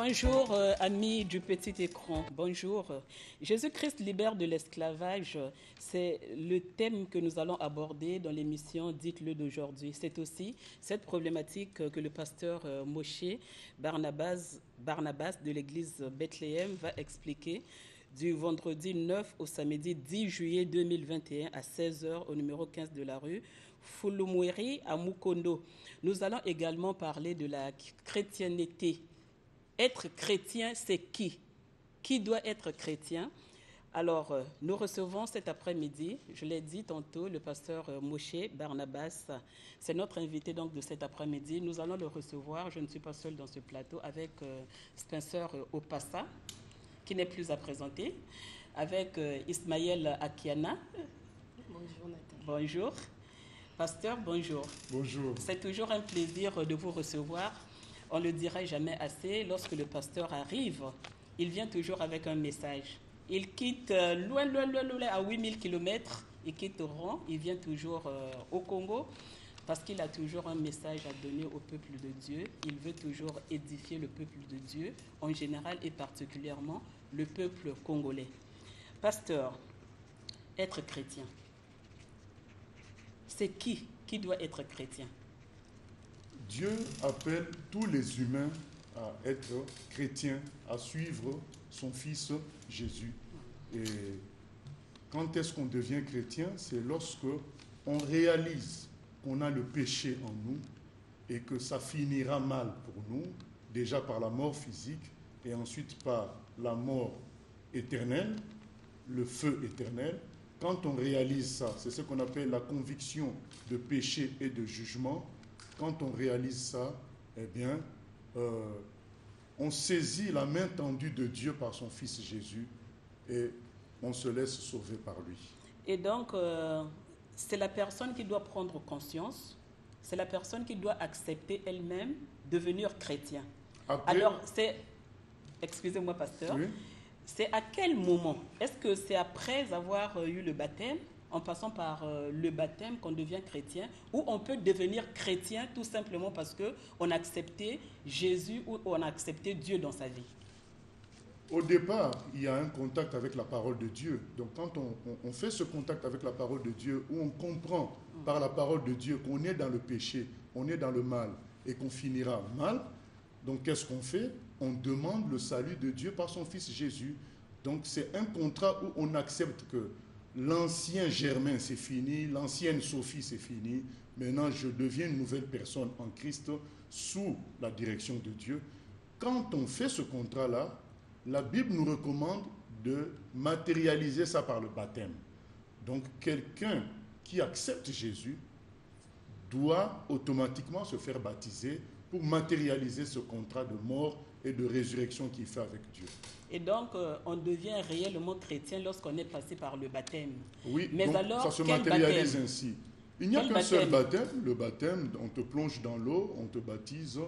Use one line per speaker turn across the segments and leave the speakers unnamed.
Bonjour, euh, amis du petit écran. Bonjour. Jésus-Christ libère de l'esclavage. C'est le thème que nous allons aborder dans l'émission Dites-le d'aujourd'hui. C'est aussi cette problématique que le pasteur euh, Moshe Barnabas, de l'église Bethléem va expliquer du vendredi 9 au samedi 10 juillet 2021 à 16h au numéro 15 de la rue Fulumweri à Mukondo. Nous allons également parler de la chrétienté. Être chrétien, c'est qui? Qui doit être chrétien? Alors, euh, nous recevons cet après-midi, je l'ai dit tantôt, le pasteur euh, Moshe Barnabas. C'est notre invité donc de cet après-midi. Nous allons le recevoir. Je ne suis pas seul dans ce plateau avec euh, Spencer Opassa, qui n'est plus à présenter, avec Ismaël Akiana.
Bonjour Nathalie.
Bonjour. Pasteur, bonjour.
Bonjour.
C'est toujours un plaisir de vous recevoir. On ne le dirait jamais assez. Lorsque le pasteur arrive, il vient toujours avec un message. Il quitte euh, loin, loin, loin, loin, à 8000 km. Il quitte Rouen. Il vient toujours euh, au Congo parce qu'il a toujours un message à donner au peuple de Dieu. Il veut toujours édifier le peuple de Dieu, en général et particulièrement le peuple congolais. Pasteur, être chrétien, c'est qui qui doit être chrétien?
Dieu appelle tous les humains à être chrétiens, à suivre son Fils Jésus. Et quand est-ce qu'on devient chrétien? C'est lorsque on réalise qu'on a le péché en nous et que ça finira mal pour nous, déjà par la mort physique et ensuite par la mort éternelle, le feu éternel. Quand on réalise ça, c'est ce qu'on appelle la conviction de péché et de jugement. Quand on réalise ça, eh bien, euh, on saisit la main tendue de Dieu par son Fils Jésus et on se laisse sauver par lui.
Et donc, euh, c'est la personne qui doit prendre conscience, c'est la personne qui doit accepter elle-même devenir chrétien.
Après-
Alors, c'est, excusez-moi, pasteur,
Oui.
c'est à quel moment? Est-ce que c'est après avoir eu le baptême, en passant par euh, le baptême, qu'on devient chrétien, ou on peut devenir chrétien tout simplement parce que on a accepté Jésus ou on a accepté Dieu dans sa vie
Au départ, il y a un contact avec la parole de Dieu. Donc quand on fait ce contact avec la parole de Dieu, où on comprend par la parole de Dieu qu'on est dans le péché, on est dans le mal et qu'on finira mal, donc qu'est-ce qu'on fait? On demande le salut de Dieu par son Fils Jésus. Donc c'est un contrat où on accepte que l'ancien Germain c'est fini, l'ancienne Sophie c'est fini, maintenant je deviens une nouvelle personne en Christ sous la direction de Dieu. Quand on fait ce contrat-là, la Bible nous recommande de matérialiser ça par le baptême. Donc quelqu'un qui accepte Jésus doit automatiquement se faire baptiser pour matérialiser ce contrat de mort et de résurrection qu'il fait avec Dieu.
Et donc, euh, on devient réellement chrétien lorsqu'on est passé par le baptême.
Oui,
Mais
donc
alors,
ça se
quel
matérialise
baptême?
ainsi. Il n'y a qu'un seul
baptême?
Le baptême, on te plonge dans l'eau, on te baptise,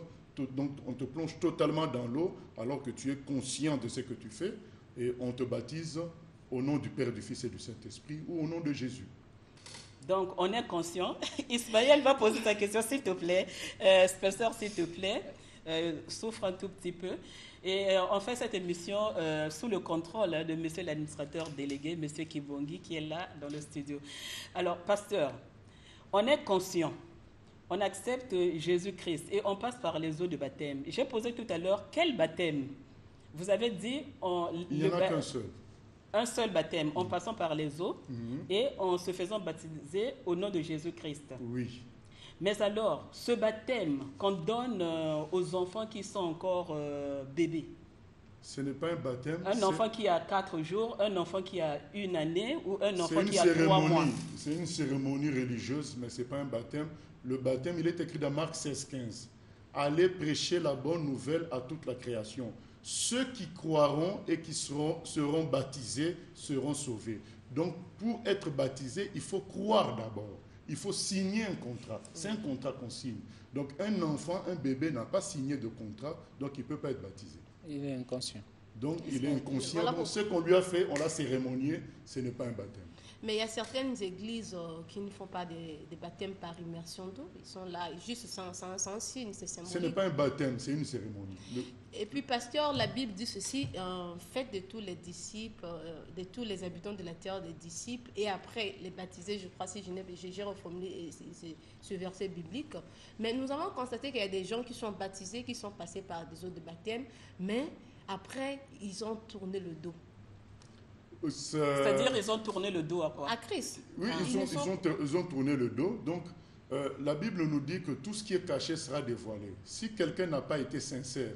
donc on te plonge totalement dans l'eau alors que tu es conscient de ce que tu fais et on te baptise au nom du Père, du Fils et du Saint-Esprit ou au nom de Jésus.
Donc, on est conscient. Ismaël va poser ta question, s'il te plaît. Euh, Spencer, s'il te plaît, souffre un tout petit peu. Et euh, on fait cette émission euh, sous le contrôle hein, de monsieur l'administrateur délégué, monsieur Kibongi, qui est là dans le studio. Alors, pasteur, on est conscient. On accepte Jésus-Christ et on passe par les eaux de baptême. J'ai posé tout à l'heure quel baptême? Vous avez dit on,
Il n'y en a qu'un seul.
un seul baptême en passant par les eaux et en se faisant baptiser au nom de Jésus-Christ.
Oui.
Mais alors, ce baptême qu'on donne euh, aux enfants qui sont encore euh, bébés,
Ce n'est pas un baptême.
un enfant qui a quatre jours, un enfant qui a une année ou un enfant qui a trois mois?
C'est une cérémonie religieuse, mais ce n'est pas un baptême. Le baptême, il est écrit dans Marc 16, 15. Allez prêcher la bonne nouvelle à toute la création. Ceux qui croiront et qui seront, seront baptisés seront sauvés. Donc, pour être baptisé, il faut croire d'abord. Il faut signer un contrat. C'est un contrat qu'on signe. Donc, un enfant, un bébé n'a pas signé de contrat, donc il ne peut pas être baptisé.
Il est inconscient.
Donc, il est inconscient. Donc, ce qu'on lui a fait, on l'a cérémonié, ce n'est pas un baptême.
Mais il y a certaines églises euh, qui ne font pas des, des baptêmes par immersion d'eau. Ils sont là juste sans, sans, sans signe, c'est
Ce n'est pas un baptême, c'est une cérémonie. Le-
Et puis, pasteur, la Bible dit ceci euh, faites de tous les disciples, euh, de tous les habitants de la terre des disciples, et après les baptiser, je crois, si je j'ai reformulé ce- verset biblique. Mais nous avons constaté qu'il y a des gens qui sont baptisés, qui sont passés par des eaux de baptême, mais après, ils ont tourné le dos
C'est-à-dire, ils ont tourné le dos à quoi?
À Christ.
Oui,
Ah.
ils ont,
sont-
ils, ont, ils ont tourné le dos. Donc, euh, la Bible nous dit que tout ce qui est caché sera dévoilé. Si quelqu'un n'a pas été sincère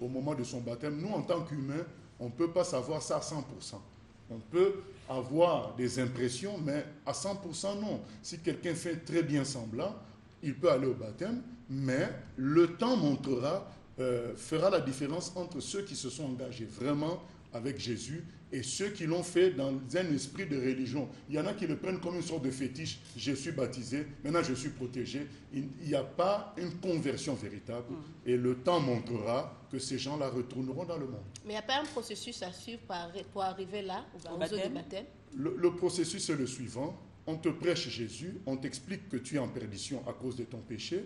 au moment de son baptême, nous, en tant qu'humains, on ne peut pas savoir ça à 100%. On peut avoir des impressions, mais à 100% non. Si quelqu'un fait très bien semblant, il peut aller au baptême, mais le temps montrera, euh, fera la différence entre ceux qui se sont engagés vraiment avec Jésus et ceux qui l'ont fait dans un esprit de religion. Il y en a qui le prennent comme une sorte de fétiche. Je suis baptisé, maintenant je suis protégé. Il n'y a pas une conversion véritable. Et le temps montrera que ces gens-là retourneront dans le monde.
Mais il n'y a pas un processus à suivre pour, arri- pour arriver là,
Au baptême?
baptême.
Le, le processus est le suivant. On te prêche Jésus, on t'explique que tu es en perdition à cause de ton péché,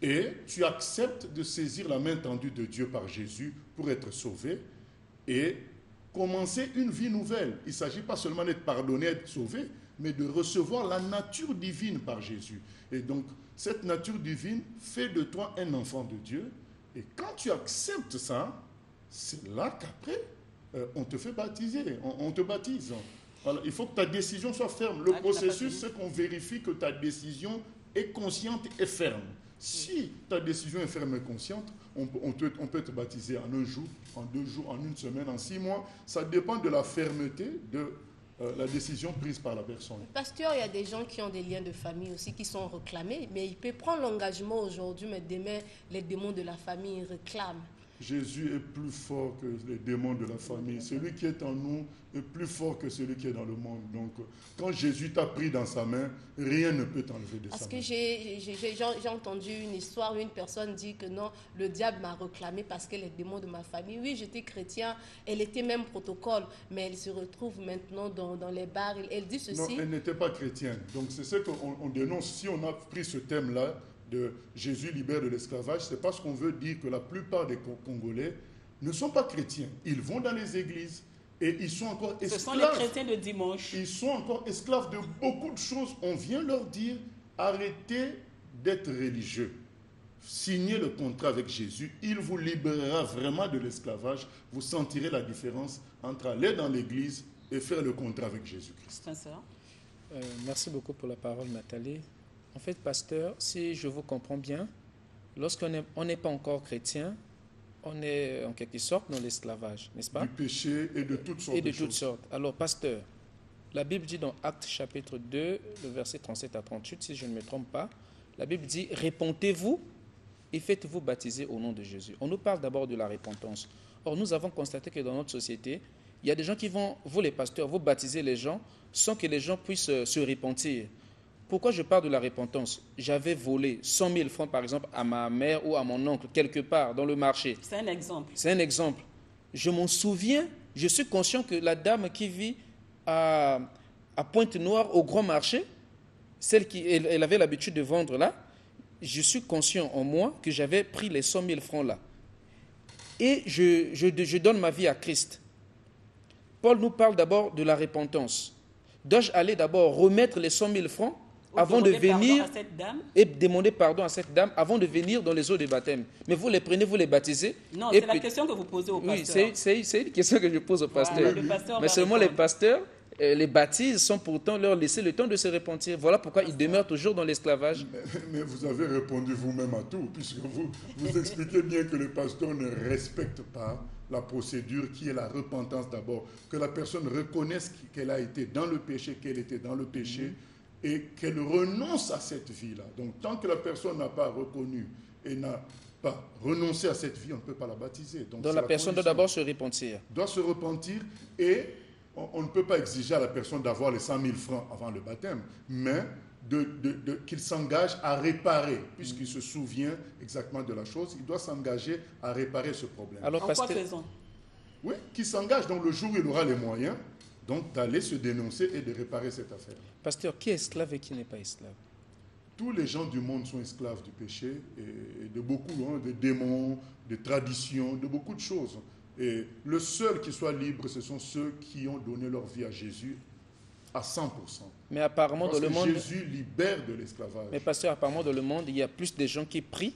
et tu acceptes de saisir la main tendue de Dieu par Jésus pour être sauvé et commencer une vie nouvelle. Il ne s'agit pas seulement d'être pardonné, d'être sauvé, mais de recevoir la nature divine par Jésus. Et donc, cette nature divine fait de toi un enfant de Dieu. Et quand tu acceptes ça, c'est là qu'après, euh, on te fait baptiser, on, on te baptise. Voilà, il faut que ta décision soit ferme. Le
Ah,
processus, c'est qu'on vérifie que ta décision est consciente et ferme. Si ta décision est ferme et consciente, on, peut- on on peut te baptiser en un jour, en deux jours, en une semaine, en six mois. Ça dépend de la fermeté de euh, la décision prise par la personne.
Pasteur, il y a des gens qui ont des liens de famille aussi qui sont réclamés, mais il peut prendre l'engagement aujourd'hui, mais demain, les démons de la famille réclament.
Jésus est plus fort que les démons de la famille. Celui qui est en nous est plus fort que celui qui est dans le monde. Donc, quand Jésus t'a pris dans sa main, rien ne peut t'enlever de
Parce
sa
que
main.
j'ai j'ai- j'ai- entendu une histoire où une personne dit que non, le diable m'a réclamé parce que les démons de ma famille, oui, j'étais chrétien, elle était même protocole, mais elle se retrouve maintenant dans, dans les bars. Elle, dit
Non,
ceci.
elle n'était pas chrétienne. Donc, c'est ce qu'on on dénonce. Si on a pris ce thème-là de Jésus libère de l'esclavage, c'est parce qu'on veut dire que la plupart des Con- Congolais ne sont pas chrétiens. Ils vont dans les églises et ils sont encore
Ce sont les
esclaves.
chrétiens de dimanche.
Ils sont encore esclaves de beaucoup de choses. On vient leur dire arrêtez d'être religieux. Signez le contrat avec Jésus. Il vous libérera vraiment de l'esclavage. Vous sentirez la différence entre aller dans l'église et faire le contrat avec Jésus-Christ.
Euh, merci beaucoup pour la parole, Nathalie. En fait, pasteur, si je vous comprends bien, lorsqu'on n'est pas encore chrétien, on est en quelque sorte dans l'esclavage, n'est-ce pas?
Du péché et de toutes sortes
Et de
de
toutes
choses.
sortes. Alors, pasteur, la Bible dit dans Actes chapitre 2, le verset 37 à 38, si je ne me trompe pas, la Bible dit Répentez-vous et faites-vous baptiser au nom de Jésus. On nous parle d'abord de la repentance. Or, nous avons constaté que dans notre société, il y a des gens qui vont, vous les pasteurs, vous baptiser les gens sans que les gens puissent euh, se repentir. Pourquoi je parle de la repentance? J'avais volé 100 000 francs, par exemple, à ma mère ou à mon oncle, quelque part dans le marché.
C'est un exemple.
C'est un exemple. Je m'en souviens, je suis conscient que la dame qui vit à, à Pointe-Noire, au Grand Marché, celle qui elle, elle avait l'habitude de vendre là, je suis conscient en moi que j'avais pris les 100 000 francs là. Et je, je, je donne ma vie à Christ. Paul nous parle d'abord de la repentance. Dois-je aller d'abord remettre les 100 000 francs avant de venir
à cette dame.
et demander pardon à cette dame avant de venir dans les eaux de baptême. Mais vous les prenez, vous les baptisez.
Non, c'est la question que vous posez au
Oui,
pasteur.
c'est- c'est c'est une question que je pose au pasteur. Mais seulement les pasteurs euh, les baptisent sans pourtant leur laisser le temps de se repentir. Voilà pourquoi ils demeurent toujours dans l'esclavage.
Mais, mais vous avez répondu vous-même à tout, puisque vous, vous expliquez bien que le pasteur ne respecte pas la procédure qui est la repentance d'abord. Que la personne reconnaisse qu'elle a été dans le péché, qu'elle était dans le péché, et qu'elle renonce à cette vie-là. Donc tant que la personne n'a pas reconnu et n'a pas renoncé à cette vie, on ne peut pas la baptiser. Donc,
Donc la personne doit d'abord se repentir.
doit se repentir et on, on ne peut pas exiger à la personne d'avoir les 100 000 francs avant le baptême, mais de, de- de- qu'il s'engage à réparer, puisqu'il se souvient exactement de la chose, il doit s'engager à réparer ce problème.
Alors
En quoi faisons?
Oui, qu'il s'engage dans le jour où il aura les moyens, Donc d'aller se dénoncer et de réparer cette affaire.
Pasteur, qui est esclave et qui n'est pas esclave?
Tous les gens du monde sont esclaves du péché et de beaucoup, hein, de démons, de traditions, de beaucoup de choses. Et le seul qui soit libre, ce sont ceux qui ont donné leur vie à Jésus à 100%.
Mais apparemment,
Parce
dans le monde.
Jésus libère de l'esclavage.
Mais pasteur, apparemment, dans le monde, il y a plus de gens qui prient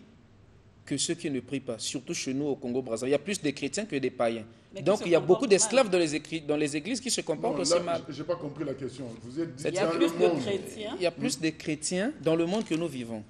que ceux qui ne prient pas. Surtout chez nous au Congo-Brazzaville. Il y a plus de chrétiens que des païens. Donc, il y a beaucoup d'esclaves dans dans les églises qui se comportent
Non,
aussi
là,
mal.
j'ai pas compris la question. Vous êtes dit
Il
Il y a plus de chrétiens.
Il y a plus de chrétiens dans le monde que nous vivons.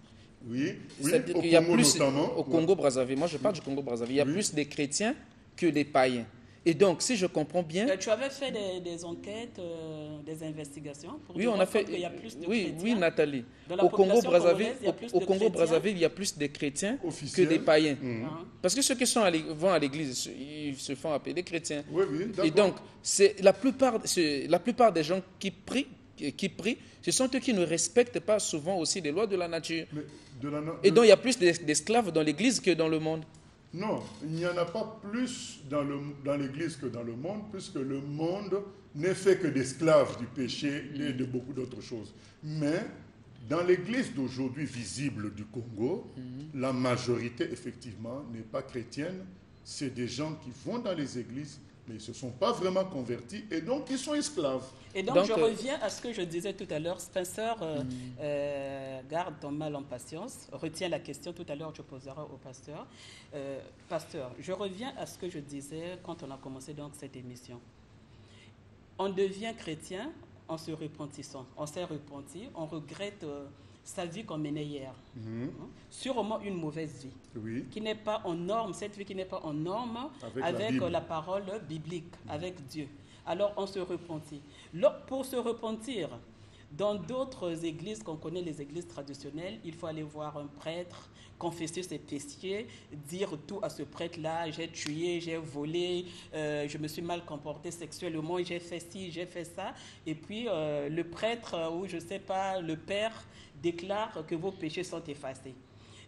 Oui, au
qu'il y a
Congo
plus
notamment.
au Congo-Brazzaville. Moi, je parle du Congo-Brazzaville. Il y a
Oui.
plus de chrétiens que des païens. Et donc, si je comprends bien,
Euh, tu avais fait des, des enquêtes, euh, des investigations pour
oui, on a fait.
compte qu'il y a plus de
Oui, oui, Nathalie.
Dans la
Au Congo-Brazzaville,
congolaise, il y a
au,
plus
au
de
Congo-Brazzaville, il y a plus de chrétiens que des païens.
Mhm.
Hein.
Parce que ceux qui sont à vont à l'église, ils se- font appeler des chrétiens.
Oui, oui,
Et donc, c'est la plupart, la plupart des gens qui prient, qui prient, ce sont eux qui ne respectent pas souvent aussi les lois de la nature.
Mais de la no-
Et donc, il y a plus d'es- d'esclaves dans l'église que dans le monde.
Non, il n'y en a pas plus dans l'Église que dans le monde, puisque le monde n'est fait que d'esclaves du péché et de beaucoup d'autres choses. Mais dans l'Église d'aujourd'hui visible du Congo,
Mhm.
la majorité, effectivement, n'est pas chrétienne. C'est des gens qui vont dans les églises, mais ils ne se sont pas vraiment convertis, et donc ils sont esclaves.
Et donc,
Donc,
je
euh,
reviens à ce que je disais tout à l'heure. Spencer, euh, euh, garde ton mal en patience. Retiens la question. Tout à l'heure, je poserai au pasteur. Euh, pasteur, je reviens à ce que je disais quand on a commencé donc cette émission. On devient chrétien en se repentissant. On s'est repenti, on regrette euh, sa vie qu'on menait hier.
Mhm.
Hein? Sûrement une mauvaise vie
Oui,
qui n'est pas en norme, cette vie qui n'est pas en norme
Avec la
avec,
Bible.
la parole biblique, avec Dieu. Alors on se repentit. Pour se repentir, dans d'autres églises qu'on connaît, les églises traditionnelles, il faut aller voir un prêtre, confesser ses péchés, dire tout à ce prêtre-là, j'ai tué, j'ai volé, euh, je me suis mal comporté sexuellement, j'ai fait ci, j'ai fait ça. Et puis euh, le prêtre, ou je ne sais pas, le père déclare que vos péchés sont effacés.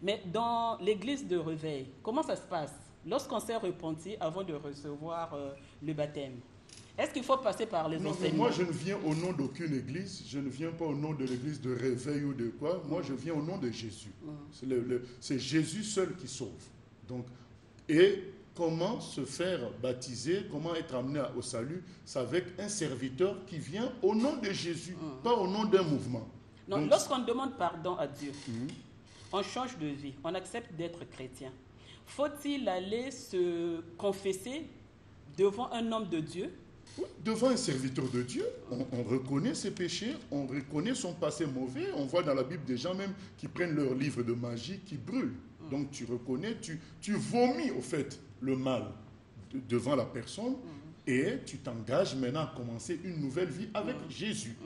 Mais dans l'église de réveil, comment ça se passe? Lorsqu'on s'est repenti avant de recevoir euh, le baptême, est-ce qu'il faut passer par les
Non,
enseignements?
moi je ne viens au nom d'aucune église, je ne viens pas au nom de l'église de réveil ou de quoi, moi je viens au nom de Jésus. Le- C'est Jésus seul qui sauve. Donc, et comment se faire baptiser, comment être amené au salut, c'est avec un serviteur qui vient au nom de Jésus, pas au nom d'un mouvement.
Lorsqu'on demande pardon à Dieu,
Mhm.
on change de vie, on accepte d'être chrétien. Faut-il aller se confesser devant un homme de Dieu?
Devant un serviteur de Dieu, on, on reconnaît ses péchés, on reconnaît son passé mauvais. On voit dans la Bible des gens même qui prennent leur livre de magie, qui brûlent. Donc tu reconnais, tu, tu vomis au fait le mal de- devant la personne et tu t'engages maintenant à commencer une nouvelle vie avec Jésus.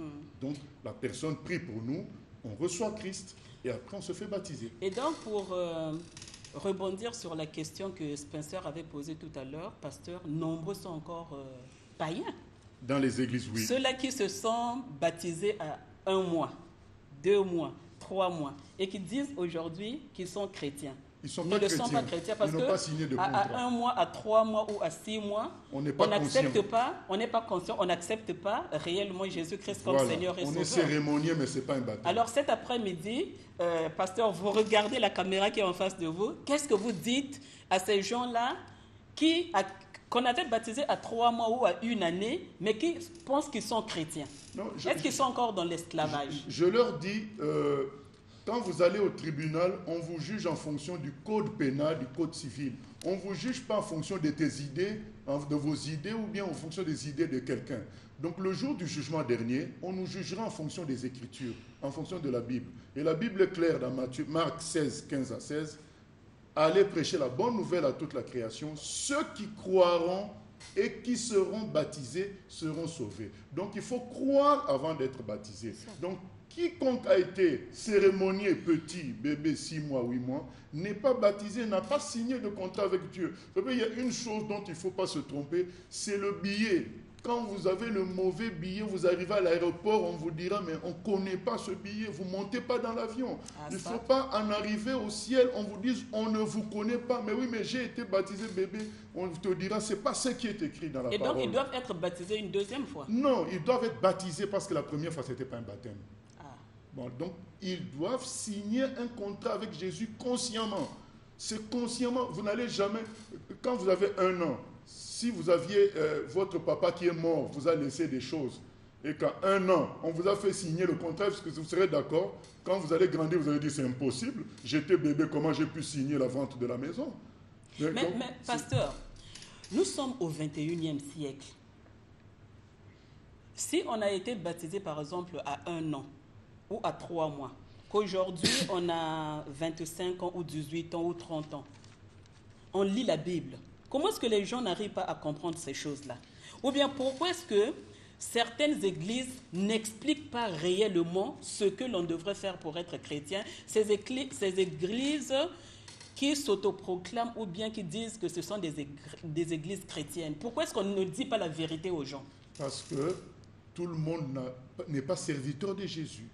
Donc la personne prie pour nous, on reçoit Christ et après on se fait baptiser.
Et donc, pour euh, rebondir sur la question que Spencer avait posée tout à l'heure, pasteur, nombreux sont encore euh, païens.
Dans les églises, oui.
Ceux-là qui se sont baptisés à un mois, deux mois, trois mois, et qui disent aujourd'hui qu'ils sont chrétiens.
Ils sont
ne
pas
le
chrétiens.
sont pas chrétiens parce que
pas signé de
à, un mois, à trois mois ou à six mois,
On
on n'accepte pas, on n'est pas conscient, on n'accepte pas réellement Jésus-Christ comme
Voilà.
Seigneur et
On est
Sauveur.
cérémonieux, mais ce n'est pas un baptême.
Alors cet après-midi, euh, pasteur, vous regardez la caméra qui est en face de vous. Qu'est-ce que vous dites à ces gens-là qui a- qu'on avait baptisés à trois mois ou à une année, mais qui pensent qu'ils sont chrétiens? Est-ce qu'ils sont encore dans l'esclavage?
Je leur dis, euh, quand vous allez au tribunal, on vous juge en fonction du code pénal, du code civil. On ne vous juge pas en fonction de tes idées, de vos idées ou bien en fonction des idées de quelqu'un. Donc le jour du jugement dernier, on nous jugera en fonction des Écritures, en fonction de la Bible. Et la Bible est claire dans Matthieu, Marc 16, 15 à 16. Allez prêcher la bonne nouvelle à toute la création. Ceux qui croiront et qui seront baptisés seront sauvés. Donc il faut croire avant d'être baptisé. Donc quiconque a été cérémonié petit, bébé 6 mois, 8 mois, n'est pas baptisé, n'a pas signé de contrat avec Dieu. Il y a une chose dont il ne faut pas se tromper, c'est le billet Quand vous avez le mauvais billet, vous arrivez à l'aéroport, on vous dira, mais on ne connaît pas ce billet, vous ne montez pas dans l'avion.
Ah,
Il ne faut pas en arriver au ciel, on vous dise, on ne vous connaît pas. Mais oui, mais j'ai été baptisé bébé. On te dira, c'est pas ce qui est écrit dans la
Et donc,
parole.
ils doivent être baptisés une deuxième fois.
Non, ils doivent être baptisés parce que la première fois, ce n'était pas un baptême. Bon, donc, ils doivent signer un contrat avec Jésus consciemment. C'est consciemment. Vous n'allez jamais. Quand vous avez un an, si vous aviez euh, votre papa qui est mort, vous a laissé des choses, et qu'à un an, on vous a fait signer le contrat, est-ce que vous serez d'accord? Quand vous allez grandir, vous allez dire c'est impossible. J'étais bébé, comment j'ai pu signer la vente de la maison?
Mais, mais, pasteur, nous sommes au 21e siècle. Si on a été baptisé, par exemple, à un an ou à trois mois, qu'aujourd'hui on a 25 ans ou 18 ans ou 30 ans, on lit la Bible. Comment est-ce que les gens n'arrivent pas à comprendre ces choses-là? Ou bien pourquoi est-ce que certaines églises n'expliquent pas réellement ce que l'on devrait faire pour être chrétien? Ces églises, qui s'autoproclament ou bien qui disent que ce sont des, églises chrétiennes. Pourquoi est-ce qu'on ne dit pas la vérité aux gens?
Parce que tout le monde n'est pas serviteur de Jésus.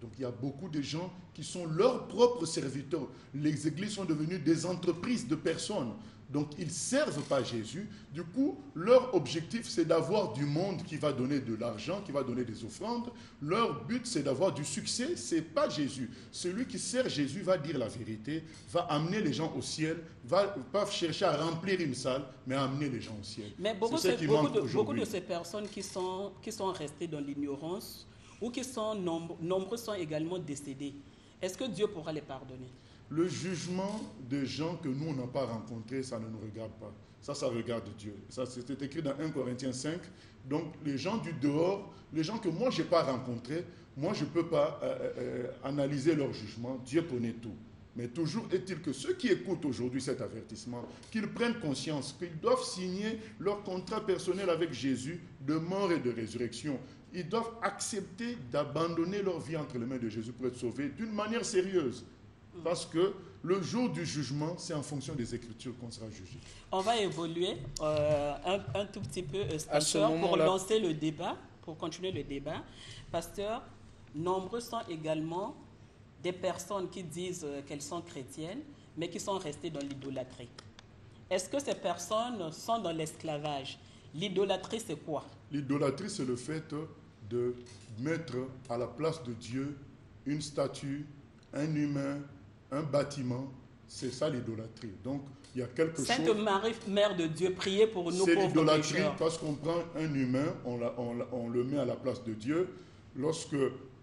Donc il y a beaucoup de gens qui sont leurs propres serviteurs. Les églises sont devenues des entreprises de personnes. Donc ils ne servent pas Jésus. Du coup, leur objectif, c'est d'avoir du monde qui va donner de l'argent, qui va donner des offrandes. Leur but, c'est d'avoir du succès. Ce n'est pas Jésus. Celui qui sert Jésus va dire la vérité, va amener les gens au ciel, va pas chercher à remplir une salle, mais à amener les gens au ciel.
Mais beaucoup,
ce
de-
qui
beaucoup de ces personnes qui sont, qui sont restées dans l'ignorance ou qui sont nombre- nombreux sont également décédés. Est-ce que Dieu pourra les pardonner?
Le jugement des gens que nous, on n'a pas rencontrés, ça ne nous regarde pas. Ça, ça regarde Dieu. Ça, c'est écrit dans 1 Corinthiens 5. Donc, les gens du dehors, les gens que moi, je n'ai pas rencontrés, moi, je ne peux pas euh, euh, analyser leur jugement. Dieu connaît tout. Mais toujours est-il que ceux qui écoutent aujourd'hui cet avertissement, qu'ils prennent conscience qu'ils doivent signer leur contrat personnel avec Jésus de mort et de résurrection. Ils doivent accepter d'abandonner leur vie entre les mains de Jésus pour être sauvés d'une manière sérieuse. Parce que le jour du jugement, c'est en fonction des Écritures qu'on sera jugé.
On va évoluer euh, un, un tout petit peu, euh, pasteur, pour lancer le débat, pour continuer le débat. Pasteur, nombreux sont également des personnes qui disent euh, qu'elles sont chrétiennes, mais qui sont restées dans l'idolâtrie. Est-ce que ces personnes sont dans l'esclavage? L'idolâtrie, c'est quoi?
L'idolâtrie, c'est le fait de mettre à la place de Dieu une statue, un humain, un bâtiment. C'est ça l'idolâtrie. Donc, il y a quelque
Sainte
chose.
Marie, Mère de Dieu, priez pour nous
C'est l'idolâtrie parce qu'on prend un humain, on, la- on la- on le met à la place de Dieu. Lorsque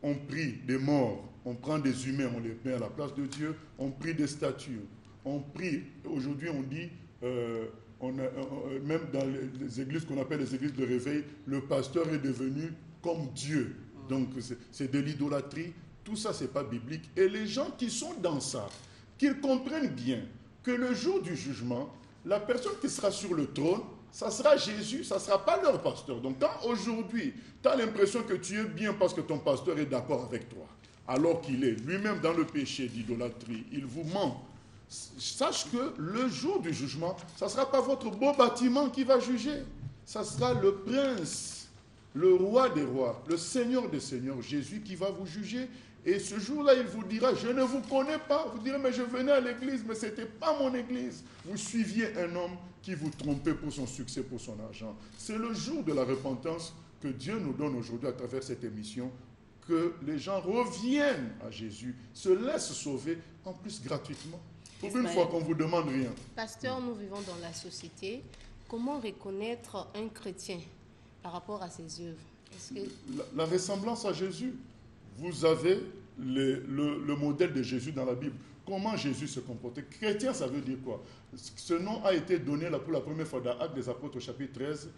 on prie des morts, on prend des humains, on les met à la place de Dieu. On prie des statues. On prie. Aujourd'hui, on dit, euh, a- euh, même dans les, églises qu'on appelle les églises de réveil, le pasteur est devenu comme Dieu. Donc c'est- c'est de l'idolâtrie. Tout ça, c'est pas biblique. Et les gens qui sont dans ça, qu'ils comprennent bien que le jour du jugement, la personne qui sera sur le trône, ça sera Jésus, ça ne sera pas leur pasteur. Donc quand aujourd'hui, tu as l'impression que tu es bien parce que ton pasteur est d'accord avec toi, alors qu'il est lui-même dans le péché d'idolâtrie, il vous ment. Sache que le jour du jugement, ça ne sera pas votre beau bâtiment qui va juger, ça sera le prince, le roi des rois, le seigneur des seigneurs, Jésus qui va vous juger. Et ce jour-là, il vous dira, je ne vous connais pas. Vous direz, mais je venais à l'église, mais ce n'était pas mon église. Vous suiviez un homme qui vous trompait pour son succès, pour son argent. C'est le jour de la repentance que Dieu nous donne aujourd'hui à travers cette émission, que les gens reviennent à Jésus, se laissent sauver, en plus gratuitement. Pour une fois qu'on ne vous demande rien.
Pasteur, nous vivons dans la société. Comment reconnaître un chrétien par rapport à ses œuvres? Que
La, la ressemblance à Jésus. Vous avez le, le- le modèle de Jésus dans la Bible. Comment Jésus se comportait? Chrétien, ça veut dire quoi? Ce nom a été donné pour la première fois dans Actes des Apôtres, au chapitre 13,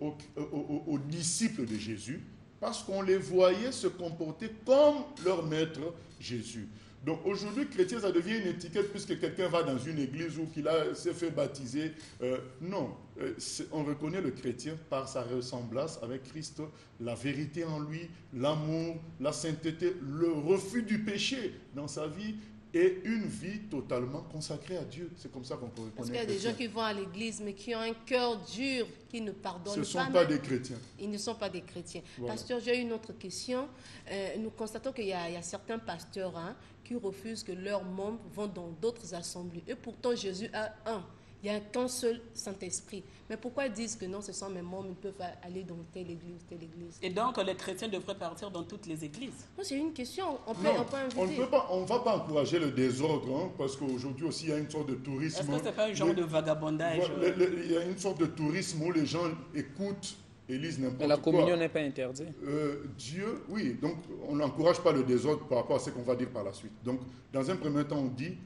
aux, aux- aux disciples de Jésus, parce qu'on les voyait se comporter comme leur maître Jésus. Donc aujourd'hui, chrétien, ça devient une étiquette puisque quelqu'un va dans une église ou qu'il s'est fait baptiser. Euh, non, Euh, on reconnaît le chrétien par sa ressemblance avec Christ, la vérité en lui, l'amour, la sainteté, le refus du péché dans sa vie. Et une vie totalement consacrée à Dieu. C'est comme ça qu'on peut
Parce
reconnaître.
qu'il y a des gens qui vont à l'église, mais qui ont un cœur dur, qui ne pardonnent
Ce ne sont
pas.
pas
même.
des chrétiens.
Ils ne sont pas des chrétiens.
Voilà.
Pasteur, j'ai une autre question. Euh, nous constatons qu'il y, a il y a certains pasteurs hein, qui refusent que leurs membres vont dans d'autres assemblées. Et pourtant, Jésus a un. Il n'y a qu'un seul Saint-Esprit. Mais pourquoi ils disent que non, ce sont mes membres, ils peuvent aller dans telle église, telle église?
Et donc, les chrétiens devraient partir dans toutes les églises.
Moi, C'est une question. On peut,
Non,
on peut
on ne
inviter.
peut pas, on va pas encourager le désordre, hein, parce qu'aujourd'hui aussi il y a une sorte de tourisme.
Est-ce que ce n'est pas un genre
Les-
de vagabondage
le- le- Il y a une sorte de tourisme où les gens écoutent et lisent n'importe quoi.
la communion n'est pas interdite.
Euh, Dieu, oui, donc on n'encourage pas le désordre par rapport à ce qu'on va dire par la suite. Donc, dans un premier temps, on dit,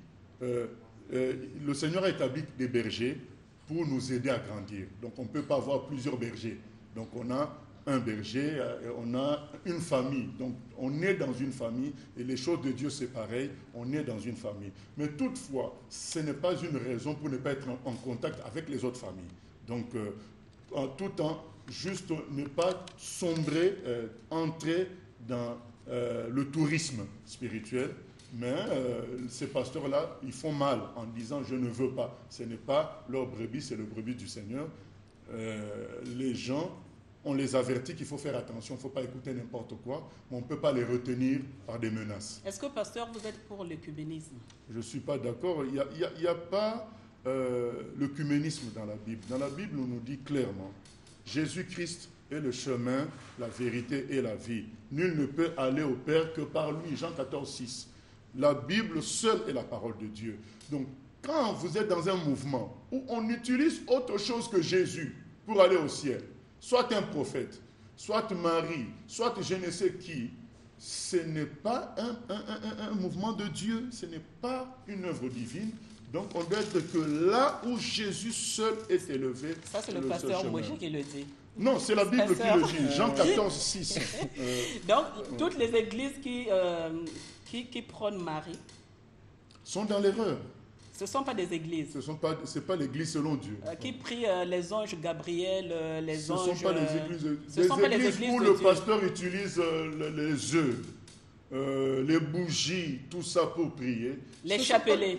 euh, euh, le Seigneur a établi des bergers pour nous aider à grandir. Donc, on ne peut pas avoir plusieurs bergers. Donc, on a un berger, euh, on a une famille. Donc, on est dans une famille et les choses de Dieu, c'est pareil, on est dans une famille. Mais toutefois, ce n'est pas une raison pour ne pas être en, contact avec les autres familles. Donc, euh, en tout juste ne pas sombrer, euh, entrer dans le tourisme spirituel. Mais euh, ces pasteurs-là, ils font mal en disant je ne veux pas. Ce n'est pas leur brebis, c'est le brebis du Seigneur. Euh, les gens, on les avertit qu'il faut faire attention, il ne faut pas écouter n'importe quoi, mais on ne peut pas les retenir par des menaces.
Est-ce que, pasteur, vous êtes pour l'écuménisme?
Je ne suis pas d'accord. Il n'y a, y a- il y a pas euh, l'œcuménisme dans la Bible. Dans la Bible, on nous dit clairement, Jésus-Christ est le chemin, la vérité et la vie. Nul ne peut aller au Père que par lui. Jean 14, 6. La Bible seule est la parole de Dieu. Donc, quand vous êtes dans un mouvement où on utilise autre chose que Jésus pour aller au ciel, soit un prophète, soit Marie, soit je ne sais qui, ce n'est pas un, un- un- un- un mouvement de Dieu, ce n'est pas une œuvre divine. Donc on doit être que là où Jésus seul est élevé.
Ça, c'est le
seul
pasteur. Moji qui le dit.
Non, c'est la Bible qui le dit. Jean 14, 6. Euh,
Donc, toutes les églises qui, euh, qui, qui prônent Marie,
sont dans l'erreur.
ce ne sont pas des églises.
Ce n'est pas, c'est pas l'Église selon Dieu.
euh, qui prient euh, les anges Gabriel, euh, les
Ce ne
anges.
sont pas les
euh,
églises.
ce
des
sont pas les
églises où le
Dieu.
pasteur utilise euh, le- les œufs, euh, les bougies, tout ça pour prier.
les
Ce
chapelets.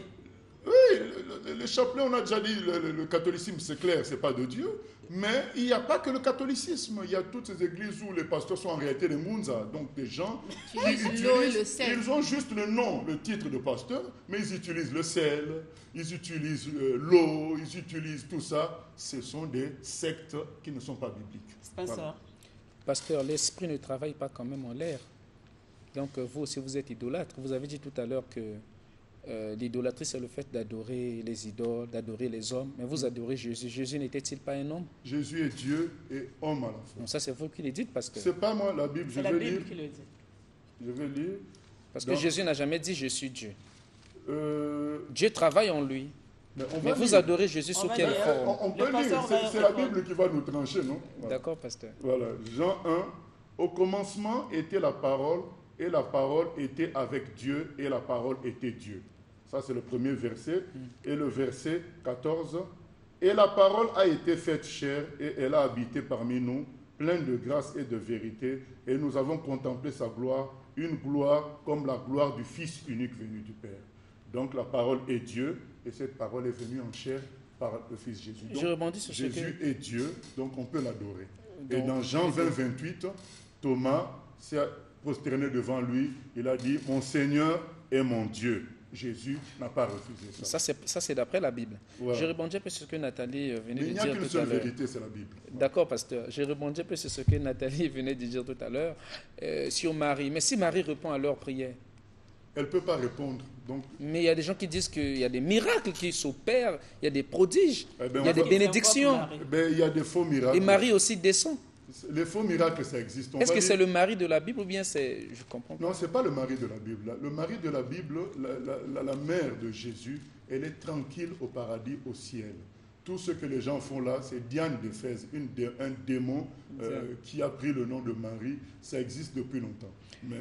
Oui, le, le- le chapelet, on a déjà dit, le, le- le catholicisme, c'est clair, c'est pas de Dieu. Mais il n'y a pas que le catholicisme. Il y a toutes ces églises où les pasteurs sont en réalité des munza, donc des gens qui
utilisent l'eau et le sel.
Ils ont juste le nom, le titre de pasteur, mais ils utilisent le sel, ils utilisent euh, l'eau, ils utilisent tout ça. Ce sont des sectes qui ne sont pas bibliques.
Spencer.
Voilà.
Pasteur, l'esprit ne travaille pas quand même en l'air. Donc euh, vous aussi, vous êtes idolâtre. Vous avez dit tout à l'heure que euh, l'idolâtrie, c'est le fait d'adorer les idoles, d'adorer les hommes. Mais vous adorez Jésus. Jésus n'était-il pas un homme?
Jésus est Dieu et homme à la fois.
Ça, c'est vous qui le dites, parce que,
C'est pas moi la Bible, je
C'est la
vais
Bible
lire.
qui le dit.
Je vais lire.
parce que Jésus n'a jamais dit « je suis Dieu
Euh, ».
Dieu travaille en lui.
mais on
Mais
va
vous
lire.
adorez Jésus
On
sous quelle
lire.
forme?
On, on peut lire, c'est la
répondre.
Bible qui va nous trancher, non? Voilà.
D'accord, pasteur
Voilà, Jean 1, au commencement était la parole, et la parole était avec Dieu, et la parole était Dieu. Ça, c'est le premier verset. Et le verset 14, et la parole a été faite chair, et elle a habité parmi nous, pleine de grâce et de vérité, et nous avons contemplé sa gloire, une gloire comme la gloire du Fils unique venu du Père. Donc la parole est Dieu, et cette parole est venue en chair par le Fils Jésus. Donc,
Je rebondis sur ce
Jésus
que...
est Dieu, donc on peut l'adorer. Et dans Jean 20, 28, Thomas s'est prosterné devant lui. Il a dit, mon Seigneur est mon Dieu. Jésus n'a pas refusé ça.
Ça, c'est, d'après la Bible.
Voilà.
Je rebondis un peu sur ce que Nathalie euh, venait
Mais il
de
n'y a
dire
qu'une
tout à
seule
l'heure.
vérité, c'est la Bible.
D'accord, pasteur. Je rebondis un peu sur ce que Nathalie venait de dire tout à l'heure euh, sur Marie. Mais si Marie répond à leur prière,
Elle ne peut pas répondre. Donc,
mais il y a des gens qui disent qu'il y a des miracles qui s'opèrent, il y a des prodiges,
eh ben,
il y a des bénédictions.
Eh ben, il y a des faux miracles.
Et Marie aussi descend.
Les faux miracles, ça existe.
Est-ce que
dire-
c'est le mari de la Bible ou bien c'est... Je comprends pas.
Non, ce n'est pas le mari de la Bible. Le mari de la Bible, la, la- la- la mère de Jésus, elle est tranquille au paradis, au ciel. Tout ce que les gens font là, c'est Diane d'Éphèse, dé- un démon euh, qui a pris le nom de Marie. Ça existe depuis longtemps. Mais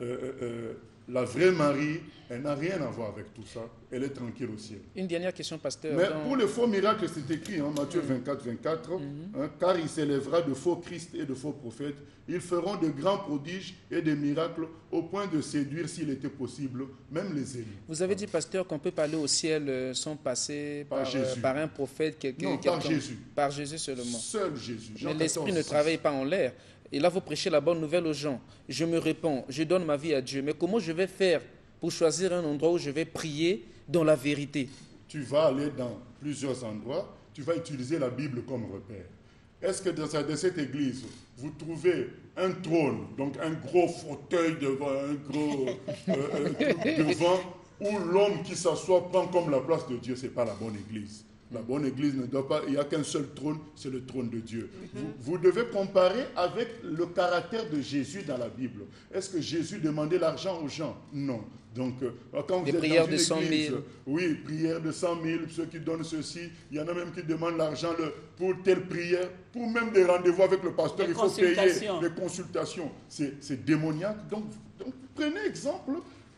euh, euh, la vraie Marie, elle n'a rien à voir avec tout ça. Elle est tranquille au ciel.
Une dernière question, pasteur.
Mais
Dans-
pour le faux miracle, c'est écrit, hein, Matthieu 24, 24, hein, car il s'élèvera de faux Christ et de faux prophètes. Ils feront de grands prodiges et des miracles au point de séduire, s'il était possible, même les élus.
Vous avez dit, pasteur, qu'on peut parler au ciel euh, sans passer
Par
par, euh,
Jésus.
par un prophète, quelqu'un.
Non, par Jésus.
Par Jésus seulement.
Seul Jésus. Jean
Mais l'esprit
14,
ne
6.
travaille pas en l'air. Et là, vous prêchez la bonne nouvelle aux gens. Je me réponds, je donne ma vie à Dieu. Mais comment je vais faire pour choisir un endroit où je vais prier dans la vérité?
Tu vas aller dans plusieurs endroits, tu vas utiliser la Bible comme repère. Est-ce que dans cette, église, vous trouvez un trône, donc un gros fauteuil devant, un gros euh, euh, devant, où l'homme qui s'assoit prend comme la place de Dieu? Ce n'est pas la bonne église. La bonne église ne doit pas, il n'y a qu'un seul trône, c'est le trône de Dieu. vous, vous devez comparer avec le caractère de Jésus dans la Bible. Est-ce que Jésus demandait l'argent aux gens? Non. Donc, euh, quand vous
Des
êtes
prières
dans
de
une
100 000.
église, oui, prière de 100 000, ceux qui donnent ceci. Il y en a même qui demandent l'argent pour telle prière, pour même des rendez-vous avec le pasteur, il faut payer des consultations. C'est c'est démoniaque. Donc, donc, prenez exemple.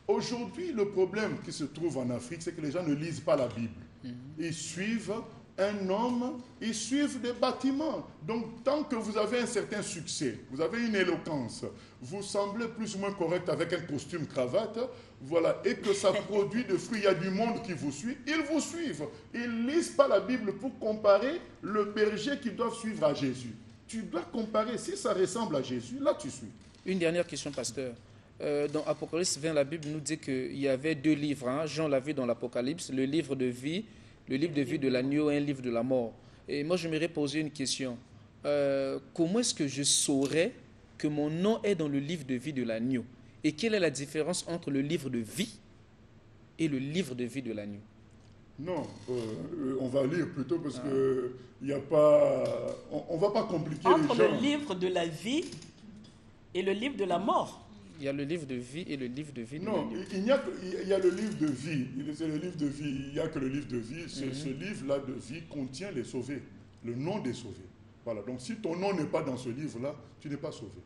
Aujourd'hui, le problème qui se trouve en Afrique, c'est que les gens ne lisent pas la Bible.
Mhm.
Ils suivent un homme, ils suivent des bâtiments. Donc, tant que vous avez un certain succès, vous avez une éloquence, vous semblez plus ou moins correct avec un costume cravate, voilà, et que ça produit de fruits, il y a du monde qui vous suit, ils vous suivent. Ils ne lisent pas la Bible pour comparer le berger qu'ils doivent suivre à Jésus. Tu dois comparer, si ça ressemble à Jésus, là tu suis.
Une dernière question, pasteur. Euh, dans Apocalypse 20, la Bible nous dit qu'il y avait deux livres. hein. Jean l'a vu dans l'Apocalypse, le livre de vie, le livre de vie de l'agneau et un livre de la mort. Et moi, je m'aimerais poser une question. Euh, comment est-ce que je saurais que mon nom est dans le livre de vie de l'agneau? Et quelle est la différence entre le livre de vie et le livre de vie de l'agneau?
Non, euh, on va lire plutôt parce que il n'y a pas. On ne va pas compliquer
Entre
les gens.
le livre de la vie et le livre de la mort.
Il y a le livre de vie et le livre de vie
Non, il- il n'y a, que- il y a le livre de vie. Il- C'est le livre de vie. Il n'y a que le livre de vie. Ce,
Mhm.
ce livre-là de vie contient les sauvés, le nom des sauvés. Voilà. Donc si ton nom n'est pas dans ce livre-là, tu n'es pas sauvé.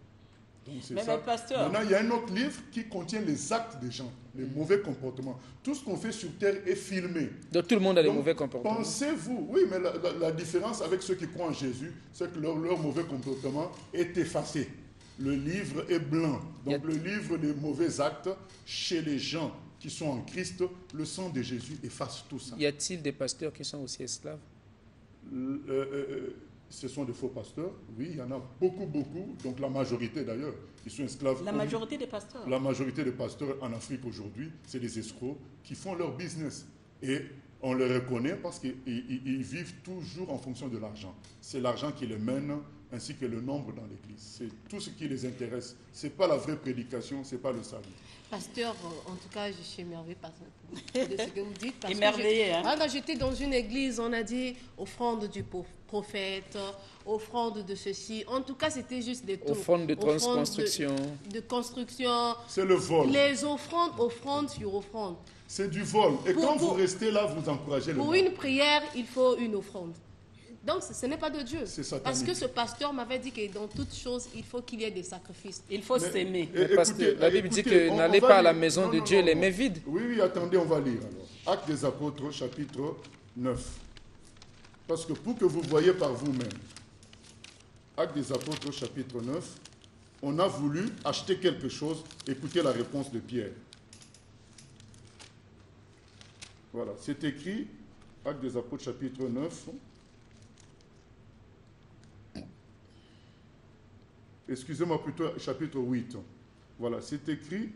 Donc c'est
Mais,
ça.
mais pasteur,
Maintenant, il y a un autre livre qui contient les actes des gens, les mauvais comportements. Tout ce qu'on fait sur terre est filmé.
Donc tout le monde a des mauvais comportements.
Pensez-vous, oui, mais la, la- la différence avec ceux qui croient en Jésus, c'est que leur, leur mauvais comportement est effacé. Le livre est blanc. Donc le livre des mauvais actes, chez les gens qui sont en Christ, le sang de Jésus efface tout ça.
Y a-t-il des pasteurs qui sont aussi esclaves?
Euh, euh, euh, ce sont des faux pasteurs, oui, il y en a beaucoup, beaucoup, donc la majorité d'ailleurs, ils sont esclaves.
la
Comme-
majorité des pasteurs.
La majorité des pasteurs en Afrique aujourd'hui, c'est des escrocs qui font leur business. Et on les reconnaît parce qu'ils ils- ils vivent toujours en fonction de l'argent. C'est l'argent qui les mène, ainsi que le nombre dans l'Église. C'est tout ce qui les intéresse. Ce n'est pas la vraie prédication, ce n'est pas le salut.
Pasteur, euh, en tout cas, je suis émerveillée par de ce que vous dites. parce que
Émerveillée,
je-
hein.
Ah, Quand j'étais dans une église, on a dit offrande du prophète, offrande de ceci. En tout cas, c'était juste des.
Offrande de
Offrande
transconstruction.
De, de construction.
C'est le vol.
Les offrandes, offrandes sur offrande.
C'est du vol. Et
Pour-
quand
pour-
vous restez là, vous encouragez le
Pour
mal.
une prière, il faut une offrande. Donc, ce n'est pas de Dieu. Parce que ce pasteur m'avait dit que dans toutes choses, il faut qu'il y ait des sacrifices.
Il faut s'aimer.
Et-
Parce
écoutez,
que la Bible dit que n'allez pas à la maison
Non,
de
non,
Dieu
non,
les
non.
mains vides.
Oui, oui, attendez, on va lire alors. Actes des apôtres, chapitre 9. Parce que pour que vous voyez par vous-même, Actes des apôtres, chapitre 9, on a voulu acheter quelque chose. Écoutez la réponse de Pierre. Voilà, c'est écrit, Actes des apôtres, chapitre 9. Excusez-moi plutôt, chapitre 8. Voilà, c'est écrit,